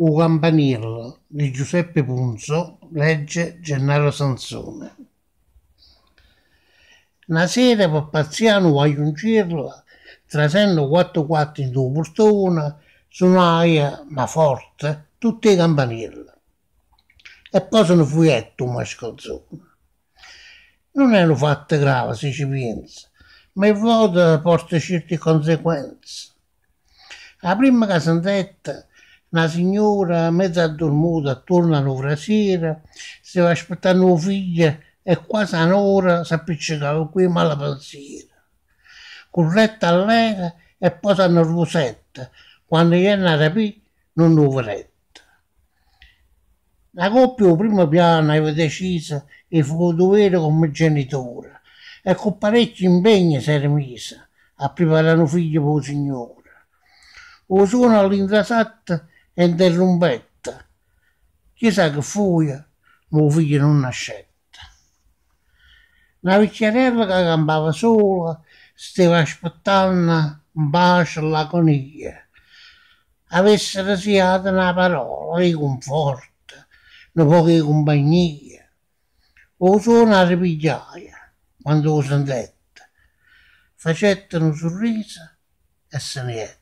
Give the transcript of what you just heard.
O campanile di Giuseppe Punzo, legge Gennaro Sansone. Una sera Pappaziano va giungerla, trasendo quattro quattro in due portone, suonaia, ma forte, tutte le campanelle. E poi sono fuietto un mascalzone. Non è un fatto grave se ci pensa, ma il voto porta certe conseguenze. La prima casandetta, una signora mezza addormuta attorno alla sera, stava aspettando una figlia e quasi un'ora si appiccicava qui male pensiero. Corretta a lei e poi si nervosetta, quando viene a rapire non lo veretta. La coppia, al primo piano, aveva deciso il suo dovere come genitore e con parecchi impegni si era messa a preparare un figlio per il Signore. O suono all'intrasata e interrompetta. Chissà che fuia, ma il figlio non nascetta. Una vecchiarella che campava sola stava aspettando un bacio alla coniglia. Avesse rasiato una parola di conforto, una poca compagnia. O suona ripigliaia quando lo sentette. Facette un sorriso e se ne è.